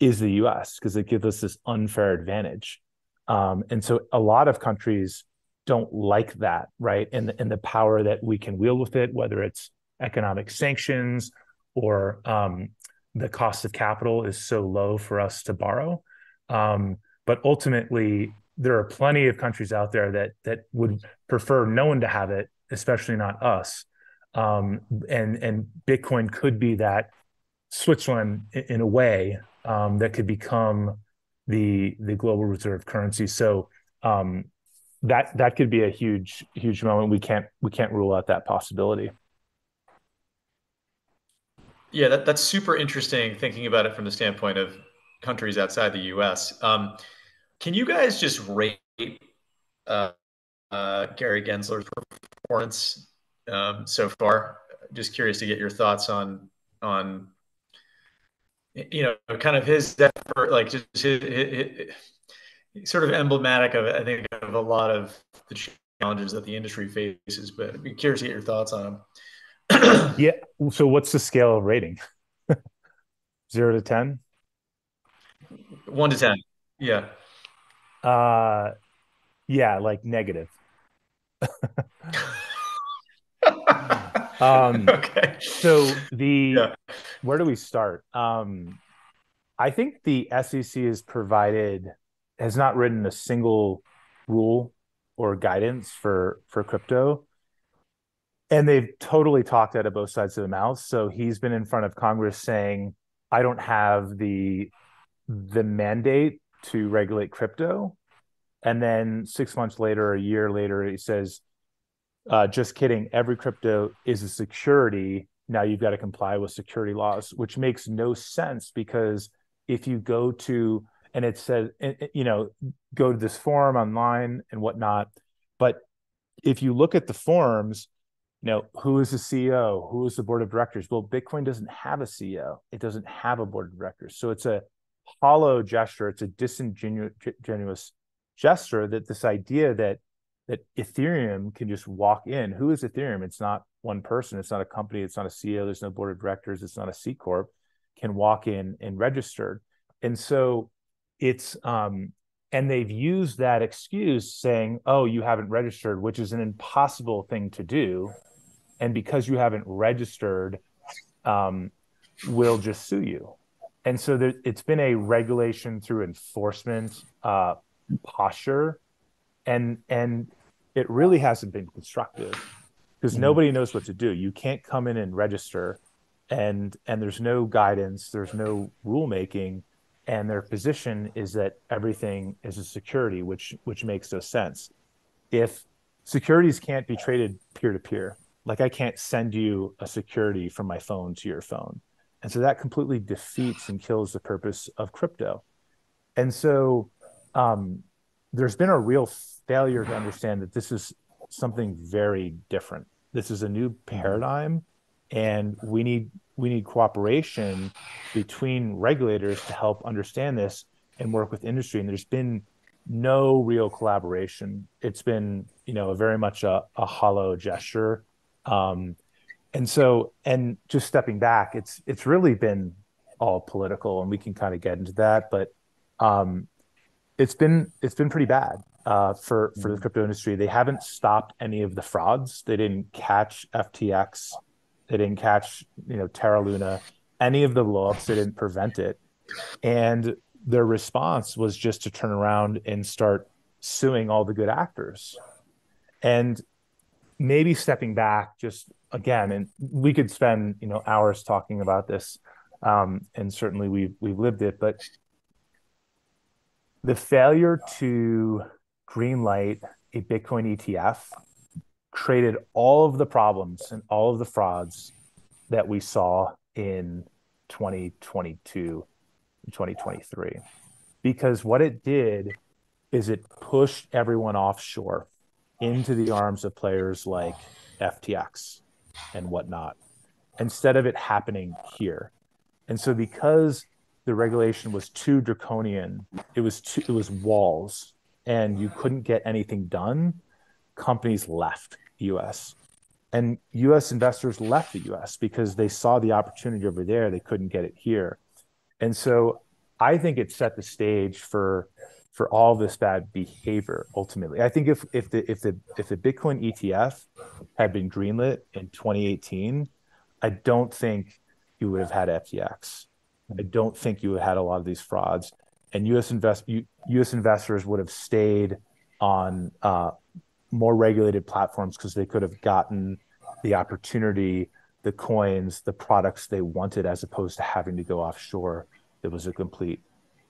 is the U.S. because it gives us this unfair advantage. Um, and so a lot of countries don't like that, right? And and the power that we can wield with it, whether it's economic sanctions or um, the cost of capital is so low for us to borrow. Um, but ultimately, there are plenty of countries out there that that would prefer no one to have it, especially not us. Um, and and Bitcoin could be that Switzerland in, a way um, that could become the the global reserve currency. So um, that that could be a huge huge moment. We can't we can't rule out that possibility. Yeah, that, that's super interesting thinking about it from the standpoint of countries outside the U.S. Um, can you guys just rate uh, uh, Gary Gensler's performance um, so far? Just curious to get your thoughts on on you know kind of his effort, like just his, his, his, sort of emblematic of I think of a lot of the challenges that the industry faces. But I'd be curious to get your thoughts on him. yeah. So what's the scale of rating? [LAUGHS] Zero to ten. One to ten. Yeah. Uh, yeah, like negative. [LAUGHS] um, okay. So the yeah. where do we start? Um, I think the SEC has provided has not written a single rule or guidance for for crypto and they've totally talked out of both sides of the mouth so he's been in front of congress saying i don't have the the mandate to regulate crypto. And then six months later, a year later, he says, uh, just kidding, every crypto is a security. Now you've got to comply with security laws, which makes no sense because if you go to, and it says, you know, go to this forum online and whatnot. But if you look at the forums, you know, who is the CEO? Who is the board of directors? Well, Bitcoin doesn't have a CEO. It doesn't have a board of directors. So it's a hollow gesture. It's a disingenuous gesture that this idea that that Ethereum can just walk in. Who is Ethereum? It's not one person. It's not a company. It's not a CEO. There's no board of directors. It's not a C corp. Can walk in and registered, and so it's um, and they've used that excuse saying, "Oh, you haven't registered," which is an impossible thing to do, and because you haven't registered, um, we'll just sue you. And so there, it's been a regulation through enforcement uh, posture, and and it really hasn't been constructive because mm-hmm. nobody knows what to do. You can't come in and register, and and there's no guidance, there's no rulemaking, and their position is that everything is a security, which which makes no sense. If securities can't be traded peer to peer, like I can't send you a security from my phone to your phone, and so that completely defeats and kills the purpose of crypto. And so um, there's been a real failure to understand that this is something very different. This is a new paradigm, and we need we need cooperation between regulators to help understand this and work with industry. And there's been no real collaboration. It's been you know very much a, a hollow gesture. Um, and so and just stepping back, it's it's really been all political, and we can kind of get into that, but um, it's been it's been pretty bad uh, for for the mm-hmm. crypto industry. They haven't stopped any of the frauds. They didn't catch FTX. They didn't catch you know Terra Luna. Any of the blowups. They didn't prevent it. And their response was just to turn around and start suing all the good actors. And maybe stepping back, just again, and we could spend you know hours talking about this. Um, and certainly we've we've lived it, but the failure to greenlight a Bitcoin ETF created all of the problems and all of the frauds that we saw in 2022 and 2023. Because what it did is it pushed everyone offshore into the arms of players like FTX and whatnot, instead of it happening here. And so, because the regulation was too draconian. It was too, it was walls, and you couldn't get anything done. Companies left the U.S. and U.S. investors left the U.S. because they saw the opportunity over there. They couldn't get it here, and so I think it set the stage for for all this bad behavior. Ultimately, I think if if the if the if the Bitcoin ETF had been greenlit in 2018, I don't think you would have had FTX. I don't think you had a lot of these frauds, and U.S. invest U.S. investors would have stayed on uh, more regulated platforms because they could have gotten the opportunity, the coins, the products they wanted, as opposed to having to go offshore. It was a complete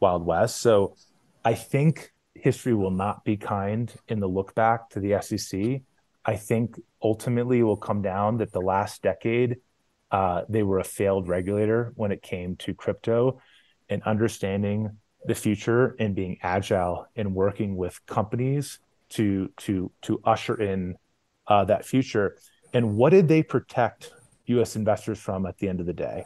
wild west. So, I think history will not be kind in the look back to the SEC. I think ultimately it will come down that the last decade uh, they were a failed regulator when it came to crypto and understanding the future and being agile and working with companies to to to usher in uh, that future. And what did they protect U.S. investors from at the end of the day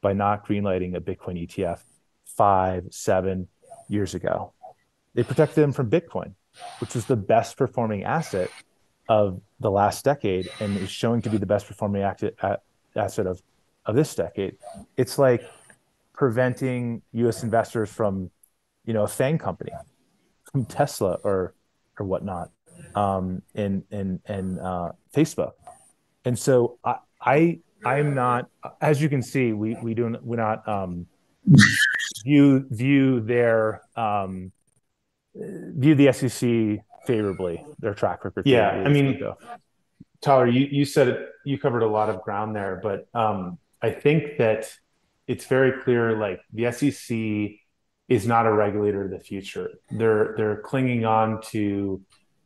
by not greenlighting a Bitcoin ETF five, seven years ago? They protected them from Bitcoin, which was the best performing asset of the last decade and is showing to be the best performing asset asset of of this decade. It's like preventing U.S. investors from, you know, a FANG company, from Tesla or or whatnot, um, and and and uh, Facebook. And so I, I I'm not, as you can see, we we do we're not um, view view their um, view the SEC favorably, their track record. Yeah, I mean, Tyler, you, you said it, you covered a lot of ground there, but um, I think that it's very clear like the SEC is not a regulator of the future. They're they're clinging on to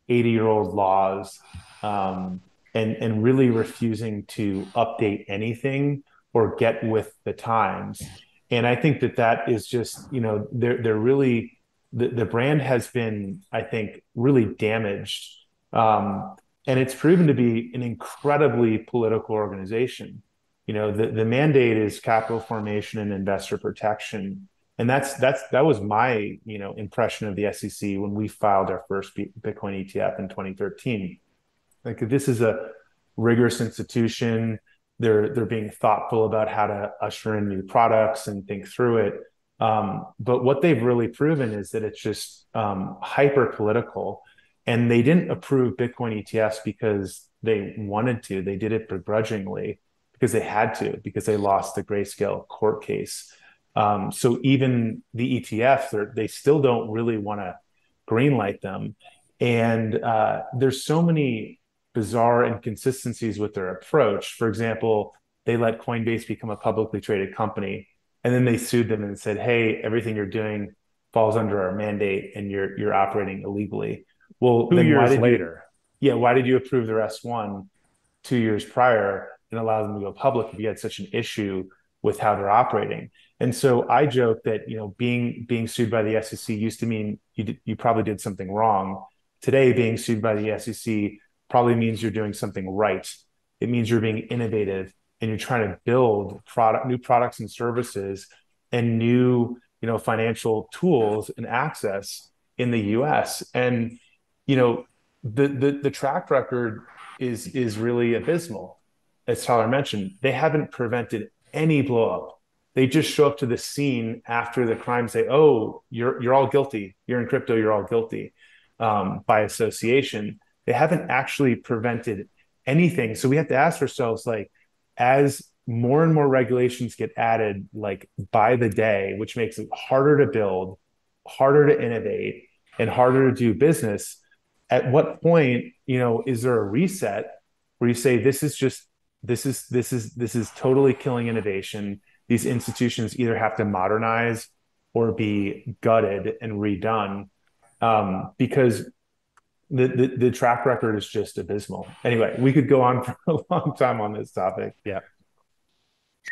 80 year old laws um, and and really refusing to update anything or get with the times. And I think that that is just you know they're they're really the, the brand has been I think really damaged. Um, and it's proven to be an incredibly political organization. You know, the, the mandate is capital formation and investor protection. and that's that's that was my you know impression of the SEC when we filed our first Bitcoin ETF in 2013. Like this is a rigorous institution. They're they're being thoughtful about how to usher in new products and think through it. Um, but what they've really proven is that it's just um, hyper political, and they didn't approve Bitcoin ETFs because they wanted to. They did it begrudgingly because they had to because they lost the grayscale court case. Um, so even the ETFs, they still don't really want to greenlight them. And uh, there's so many bizarre inconsistencies with their approach. For example, they let Coinbase become a publicly traded company, and then they sued them and said, "Hey, everything you're doing falls under our mandate, and you're you're operating illegally." Well, two years later, you, yeah, why did you approve their S one two years prior and allow them to go public if you had such an issue with how they're operating? And so I joke that you know being being sued by the SEC used to mean you did, you probably did something wrong. Today, being sued by the SEC probably means you're doing something right. It means you're being innovative and you're trying to build product new products and services and new you know financial tools and access in the US. And you know the the, the track record is is really abysmal. As Tyler mentioned, they haven't prevented any blowup they just show up to the scene after the crime, say, "Oh, you're you're all guilty. You're in crypto. You're all guilty um, by association." They haven't actually prevented anything. So we have to ask ourselves, like, as more and more regulations get added, like by the day, which makes it harder to build, harder to innovate, and harder to do business. At what point, you know, is there a reset where you say this is just this is this is this is totally killing innovation? these institutions either have to modernize or be gutted and redone um, because the, the, the track record is just abysmal. Anyway, we could go on [LAUGHS] for a long time on this topic. Yeah.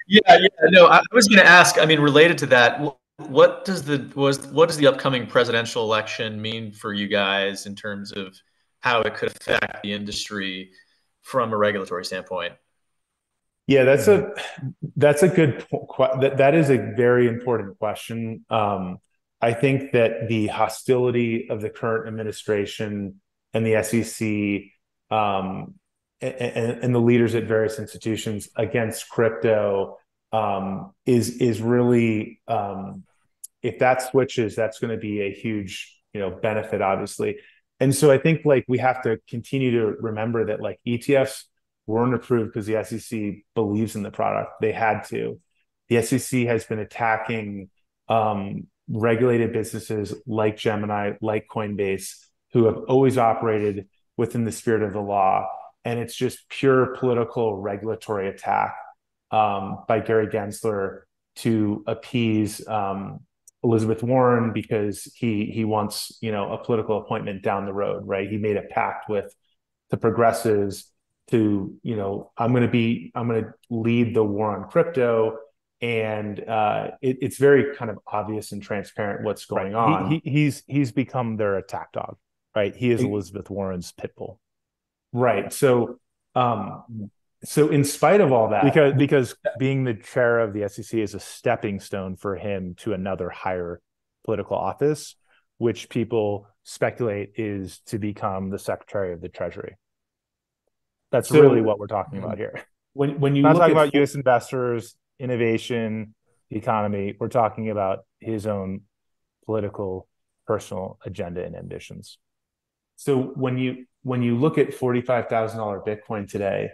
Yeah, yeah. No, I was going to ask. I mean, related to that, what does the was what does the upcoming presidential election mean for you guys in terms of how it could affect the industry from a regulatory standpoint? Yeah, that's a that's a good that that is a very important question. Um, I think that the hostility of the current administration and the SEC um, and, and, the leaders at various institutions against crypto um, is is really um, if that switches, that's going to be a huge you know benefit, obviously. And so I think like we have to continue to remember that like ETFs weren't approved because the SEC believes in the product. They had to. The SEC has been attacking um, regulated businesses like Gemini, like Coinbase, who have always operated within the spirit of the law. And it's just pure political regulatory attack um, by Gary Gensler to appease um, Elizabeth Warren because he he wants you know a political appointment down the road, right? He made a pact with the progressives to you know i'm going to be i'm going to lead the war on crypto. And uh, it, it's very kind of obvious and transparent what's going right. on. he, he, he's he's become their attack dog right? He is elizabeth warren's pit bull. Right. So um so in spite of all that because because being the chair of the sec is a stepping stone for him to another higher political office which people speculate is to become the secretary of the treasury that's so, really what we're talking about here. When when you not talking about U.S. investors, innovation, the economy, we're talking about his own political, personal agenda and ambitions. So when you when you look at forty five thousand dollar Bitcoin today,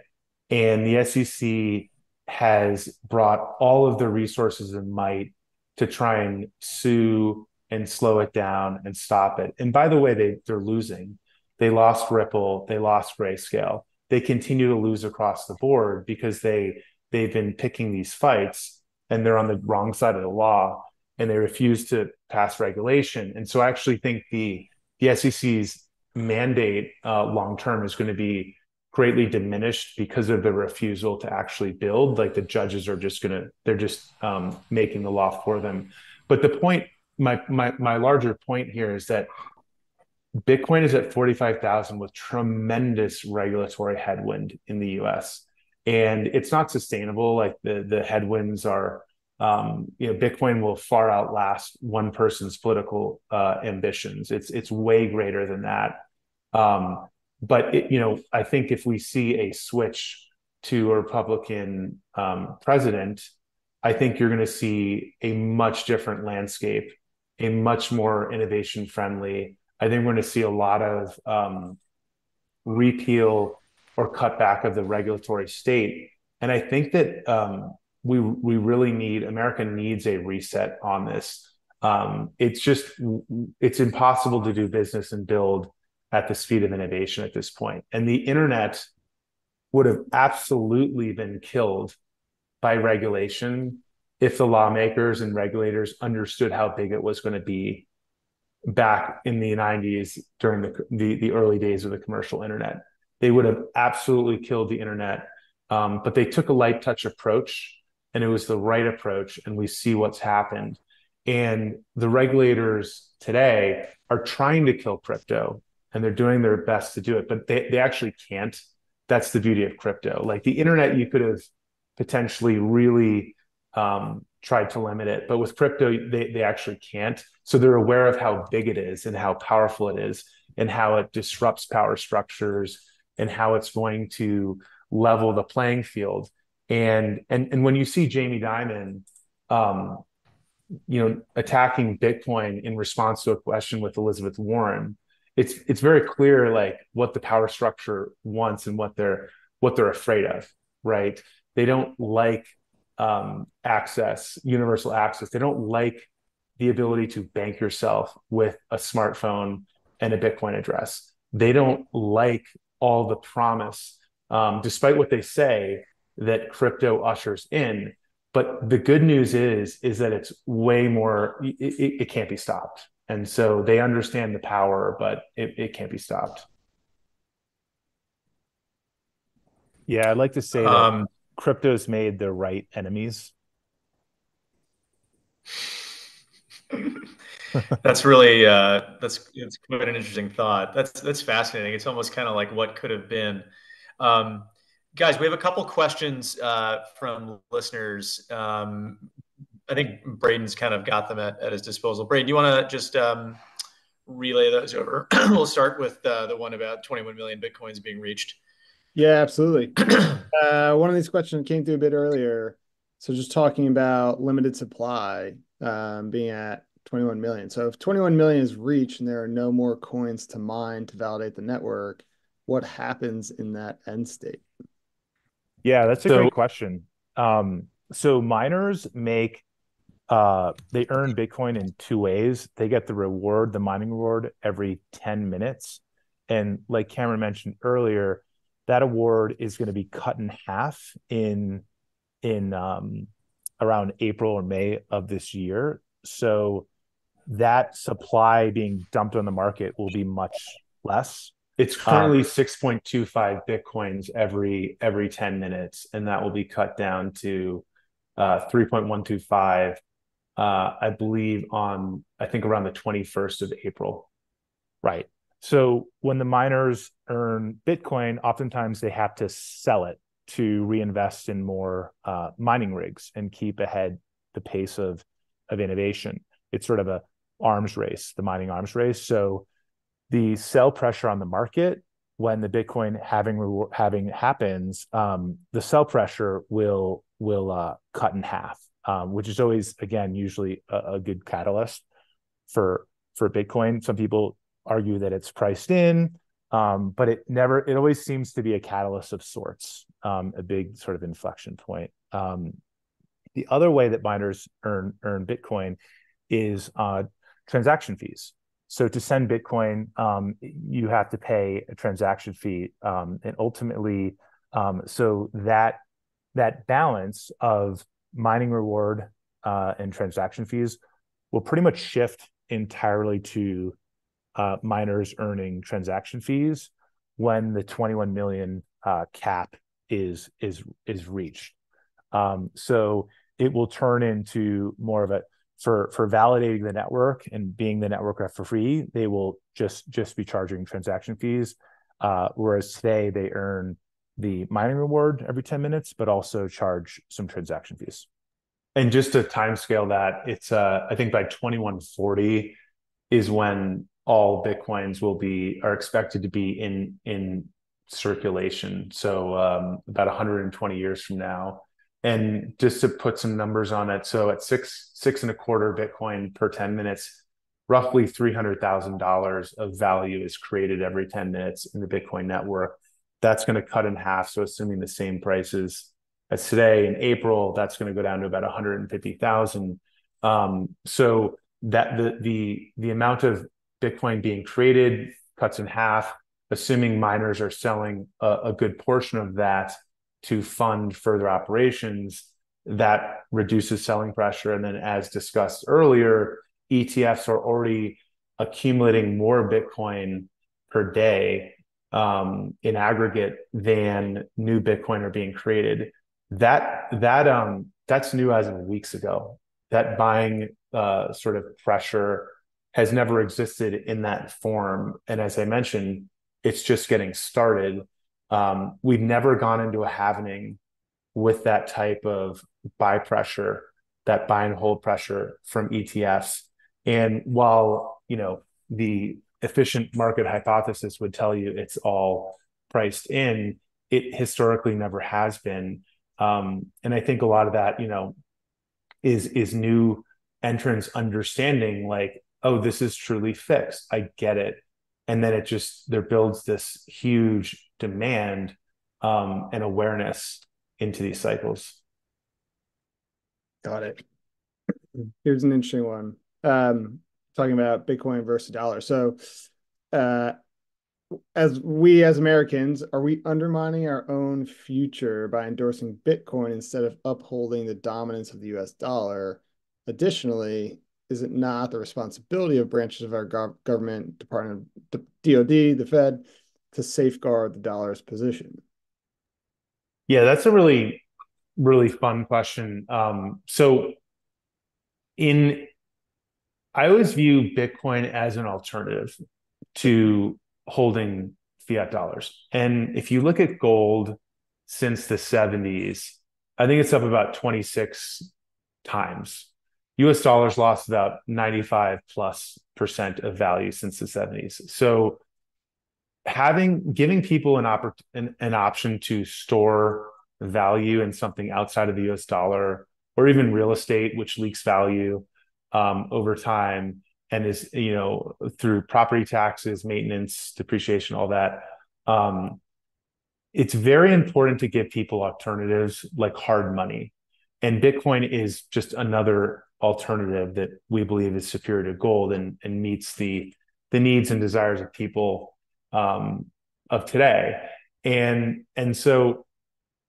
and the SEC has brought all of the resources and might to try and sue and slow it down and stop it. And by the way, they they're losing. They lost Ripple. They lost Grayscale they continue to lose across the board because they they've been picking these fights and they're on the wrong side of the law and they refuse to pass regulation. And so I actually think the the SEC's mandate uh, long term is going to be greatly diminished because of the refusal to actually build. Like the judges are just to they're just um, making the law for them. But the point, my my my larger point here is that Bitcoin is at 45,000 with tremendous regulatory headwind in the US. And it's not sustainable. Like the, the headwinds are um, you know, Bitcoin will far outlast one person's political uh, ambitions. It's it's way greater than that. Um, but it, you know, I think if we see a switch to a Republican um, president, I think you're going to see a much different landscape, a much more innovation friendly. I think we're going to see a lot of um, repeal or cut back of the regulatory state. And I think that um, we we really need America needs a reset on this. Um, it's just it's impossible to do business and build at the speed of innovation at this point. And the internet would have absolutely been killed by regulation if the lawmakers and regulators understood how big it was going to be back in the 90s during the, the, the early days of the commercial internet. They would have absolutely killed the internet. Um, but they took a light touch approach and it was the right approach. And we see what's happened. And the regulators today are trying to kill crypto and they're doing their best to do it, but they, they actually can't. That's the beauty of crypto. Like the internet, you could have potentially really um, tried to limit it, but with crypto, they, they actually can't. So they're aware of how big it is and how powerful it is and how it disrupts power structures and how it's going to level the playing field. And and and when you see Jamie Dimon, um, you know, attacking Bitcoin in response to a question with Elizabeth Warren, it's it's very clear like what the power structure wants and what they're what they're afraid of, right? They don't like um, access, universal access. They don't like the ability to bank yourself with a smartphone and a Bitcoin address. They don't like all the promise, um, despite what they say that crypto ushers in. But the good news is is that it's way more. It, it can't be stopped, and so they understand the power, but it, it can't be stopped. Yeah, I'd like to say that um, crypto's made the right enemies. [LAUGHS] that's really uh, that's it's quite an interesting thought. That's that's fascinating. It's almost kind of like what could have been. Um, guys, we have a couple questions uh, from listeners. Um, I think Braden's kind of got them at, at his disposal. Braden, do you want to just um, relay those over? [CLEARS THROAT] we'll start with uh, the one about 21 million bitcoins being reached. Yeah, absolutely. [CLEARS THROAT] uh, one of these questions came through a bit earlier. So just talking about limited supply um, being at 21 million. So if 21 million is reached and there are no more coins to mine to validate the network, what happens in that end state? Yeah, that's a so, great question. Um, so miners make uh, they earn Bitcoin in two ways. They get the reward, the mining reward, every 10 minutes. And like Cameron mentioned earlier, that award is going to be cut in half in in um, around April or May of this year. So that supply being dumped on the market will be much less. It's currently um, 6.25 bitcoins every every 10 minutes, and that will be cut down to uh, 3.125, uh, I believe, on I think around the 21st of April. Right. So when the miners earn Bitcoin, oftentimes they have to sell it to reinvest in more uh, mining rigs and keep ahead the pace of of innovation. It's sort of a arms race, the mining arms race. So the sell pressure on the market when the Bitcoin halving halving happens, um, the sell pressure will will uh, cut in half, um, which is always again usually a, a good catalyst for for Bitcoin. Some people argue that it's priced in, um, but it never, it always seems to be a catalyst of sorts, um, a big sort of inflection point. Um, the other way that miners earn earn Bitcoin is uh, transaction fees. So to send Bitcoin, um, you have to pay a transaction fee, um, and ultimately, um, so that that balance of mining reward uh, and transaction fees will pretty much shift entirely to uh, miners earning transaction fees when the 21 million uh, cap is is is reached. Um, so it will turn into more of a for for validating the network and being the network for free. They will just just be charging transaction fees, uh, whereas today they earn the mining reward every 10 minutes, but also charge some transaction fees. and just to timescale that, it's uh, I think by 2140 is when all bitcoins will be are expected to be in in circulation. So um, about 120 years from now. And just to put some numbers on it, so at six six and a quarter Bitcoin per 10 minutes, roughly $300,000 of value is created every 10 minutes in the Bitcoin network. That's going to cut in half. So assuming the same prices as today in April, that's going to go down to about 150,000. Um, so that the the the amount of Bitcoin being created cuts in half, assuming miners are selling a, a good portion of that to fund further operations. That reduces selling pressure, and then, as discussed earlier, ETFs are already accumulating more Bitcoin per day um, in aggregate than new Bitcoin are being created. That that um that's new as of weeks ago. That buying uh, sort of pressure has never existed in that form, and as I mentioned, it's just getting started. Um, we've never gone into a halvening with that type of buy pressure, that buy and hold pressure from ETFs. And while you know the efficient market hypothesis would tell you it's all priced in, it historically never has been. Um, and I think a lot of that, you know, is is new entrants understanding like, oh, this is truly fixed. I get it. And then it just there builds this huge demand um, and awareness into these cycles. Got it. Here's an interesting one. Um, talking about Bitcoin versus dollar. So, uh, as we as Americans, are we undermining our own future by endorsing Bitcoin instead of upholding the dominance of the US dollar? Additionally, is it not the responsibility of branches of our gov- government, Department of DOD, the Fed, to safeguard the dollar's position? Yeah, that's a really, really fun question. Um, so, in I always view Bitcoin as an alternative to holding fiat dollars. And if you look at gold since the 70s, I think it's up about 26 times. US dollars lost about 95 plus percent of value since the 70s. So having giving people an, oppor- an, an option to store value in something outside of the US dollar or even real estate, which leaks value um, over time and is you know through property taxes maintenance depreciation all that um, it's very important to give people alternatives like hard money. And bitcoin is just another alternative that we believe is superior to gold and, and meets the the needs and desires of people um, of today. And and so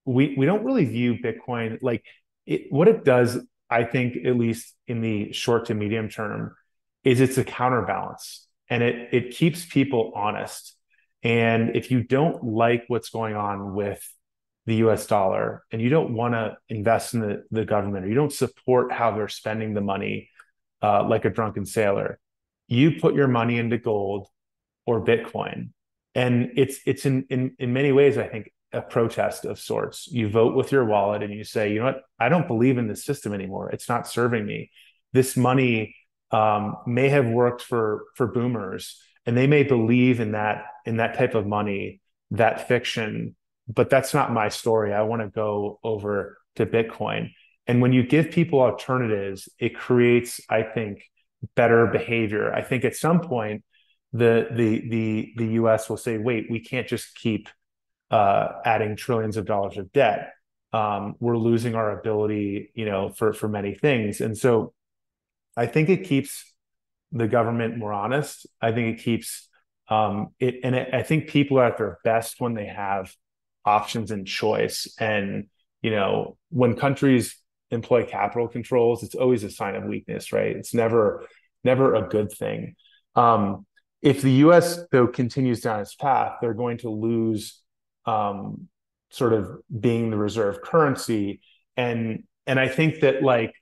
we we don't really view bitcoin like it, what it does i think at least in the short to medium term is it's a counterbalance and it it keeps people honest. And if you don't like what's going on with the US dollar and you don't want to invest in the, the government or you don't support how they're spending the money uh, like a drunken sailor, you put your money into gold or Bitcoin. And it's it's in in in many ways, I think, a protest of sorts. You vote with your wallet and you say, you know what, I don't believe in this system anymore. It's not serving me. This money um, may have worked for for boomers and they may believe in that in that type of money that fiction but that's not my story i want to go over to bitcoin and when you give people alternatives it creates i think better behavior i think at some point the the the the us will say wait we can't just keep uh, adding trillions of dollars of debt um, we're losing our ability you know for for many things and so I think it keeps the government more honest. I think it keeps um, it, and it, I think people are at their best when they have options and choice. And you know, when countries employ capital controls, it's always a sign of weakness, right? It's never never a good thing. Um, if the U.S. though continues down its path, they're going to lose um, sort of being the reserve currency, and and I think that like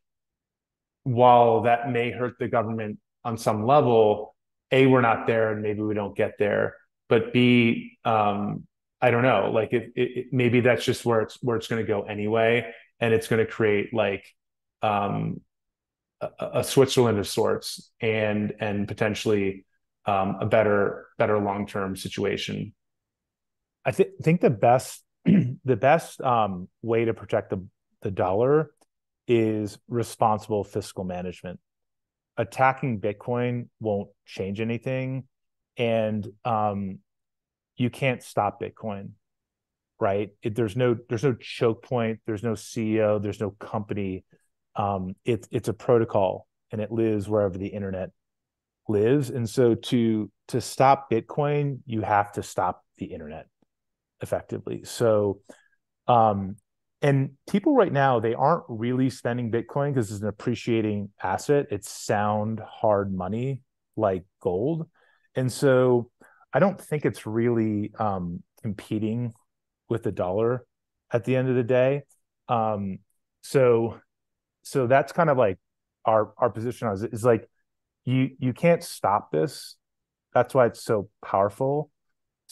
while that may hurt the government on some level, A, we're not there and maybe we don't get there. But B, um, I don't know, like it, it, maybe that's just where it's where it's going to go anyway, and it's going to create like um, a, a, Switzerland of sorts and and potentially um, a better better long term situation. I th- think the best [CLEARS THROAT] the best um, way to protect the the dollar is responsible fiscal management. Attacking Bitcoin won't change anything, and um, you can't stop Bitcoin, right? It, there's no there's no choke point. There's no CEO. There's no company. Um, it's it's a protocol, and it lives wherever the internet lives. And so to to stop Bitcoin, you have to stop the internet effectively. So um, and people right now they aren't really spending bitcoin because it's an appreciating asset. It's sound hard money like gold. And so i don't think it's really um, competing with the dollar at the end of the day. Um, so so that's kind of like our our position on is like you you can't stop this. That's why it's so powerful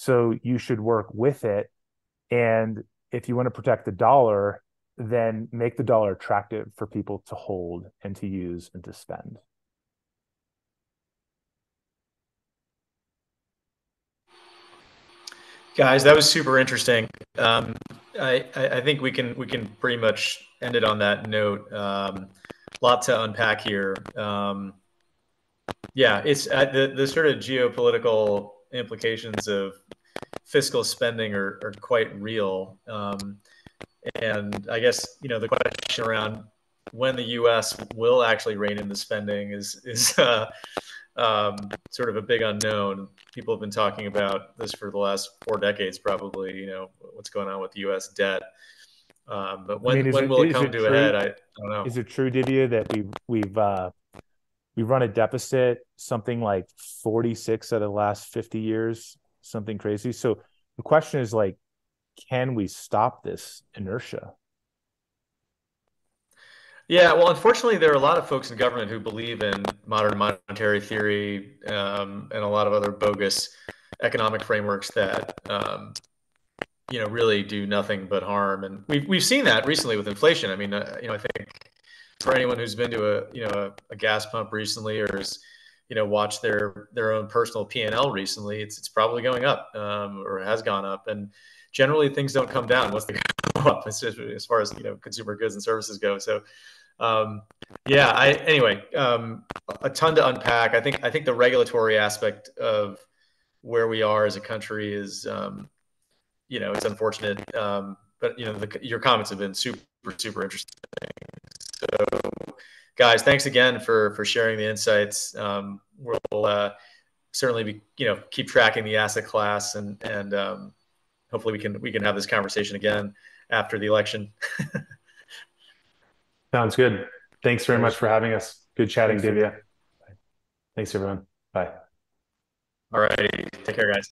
so you should work with it and if you want to protect the dollar, then make the dollar attractive for people to hold and to use and to spend. Guys, that was super interesting. Um, I, I think we can we can pretty much end it on that note. Um, lot to unpack here. Um, yeah, it's uh, the the sort of geopolitical implications of fiscal spending are, are quite real. Um, and I guess you know the question around when the U.S. will actually rein in the spending is is [LAUGHS] uh, um, sort of a big unknown. People have been talking about this for the last four decades, probably. You know what's going on with U.S. debt. Um, but when, I mean, when it, will it come it to true, a head? I, I, don't know. Is it true, Didier, that we've we've uh, we've run a deficit something like 46 out of the last 50 years something crazy. So the question is like, can we stop this inertia? Yeah, well, unfortunately, there are a lot of folks in government who believe in modern monetary theory um, and a lot of other bogus economic frameworks that um, you know really do nothing but harm. And we've we've seen that recently with inflation. I mean, uh, you know, I think for anyone who's been to a you know a, a gas pump recently or is you know watch their their own personal P&L recently, it's it's probably going up um, or has gone up. And generally things don't come down once they [LAUGHS] go up as, as far as you know consumer goods and services go. So um, yeah, I anyway um, a ton to unpack. I think I think the regulatory aspect of where we are as a country is um, you know it's unfortunate, um, but you know the, your comments have been super super interesting. So guys, thanks again for for sharing the insights. Um, we'll uh, certainly be you know keep tracking the asset class and and um, hopefully we can we can have this conversation again after the election. [LAUGHS] Sounds good. Thanks very much for having us. Good chatting, Divya. Thanks, everyone. Bye. All right. Take care, guys.